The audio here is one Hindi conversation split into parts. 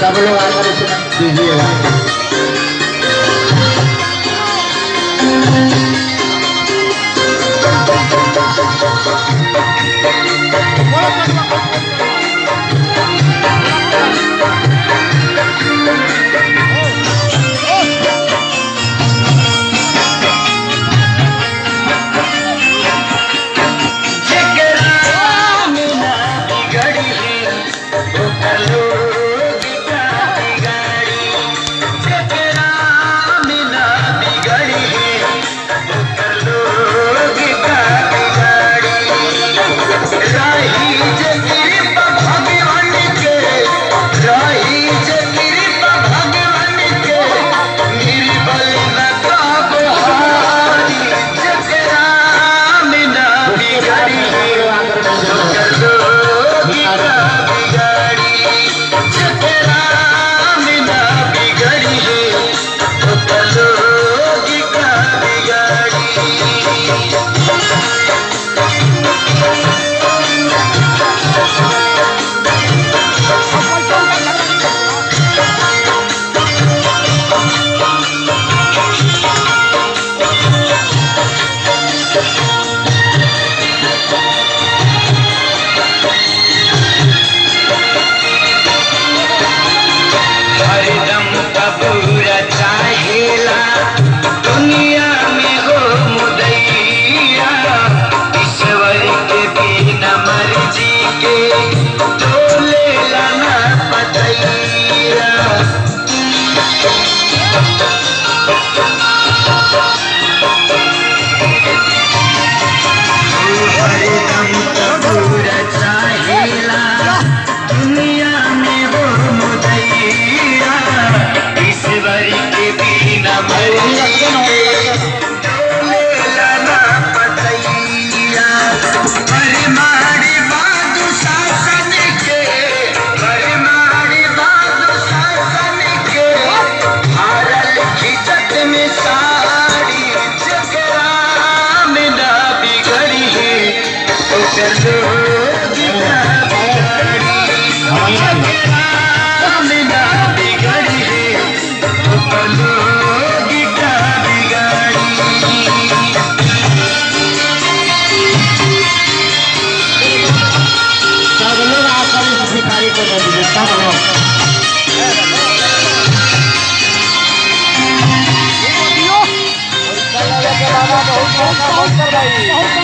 सब लोग आकर इसे दीजिएगा को देता हूँ। बाबा बहुत बहुत बहुत कर भाई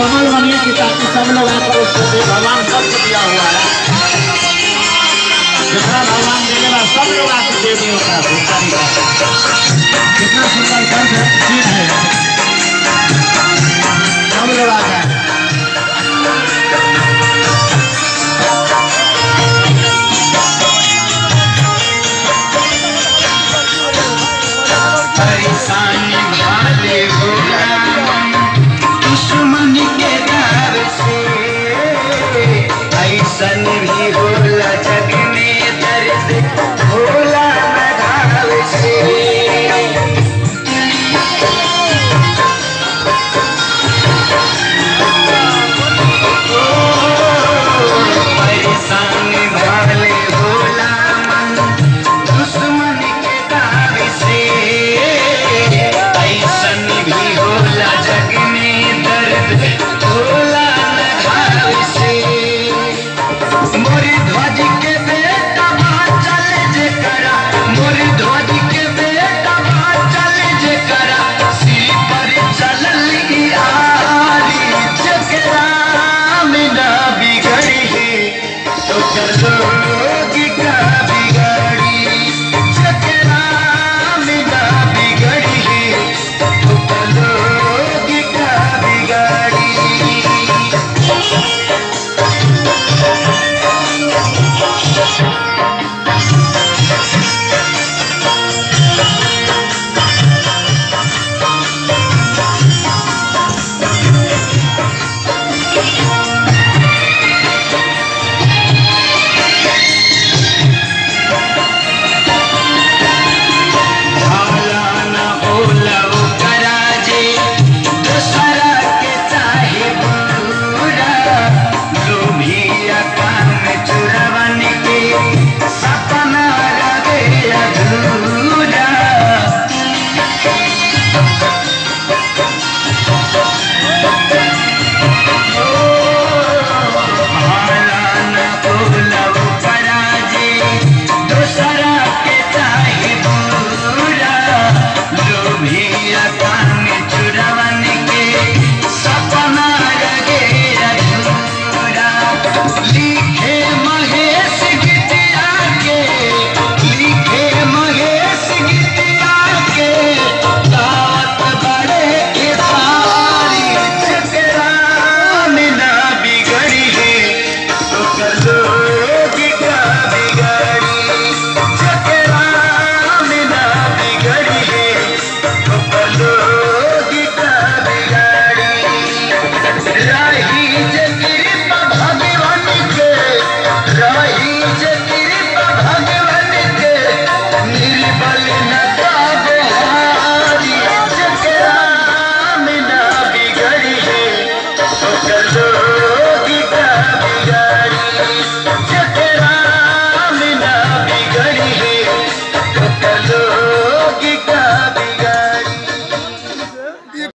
कमल बनिए की ताकि सब लोग आकर उसको भगवान सबको दिया हुआ है। जितना भगवान देने देगा सब लोग आकर दे दिए होता है कितना सुंदर ग्रंथ ठीक है। सब लोग आ जाए Don't tell the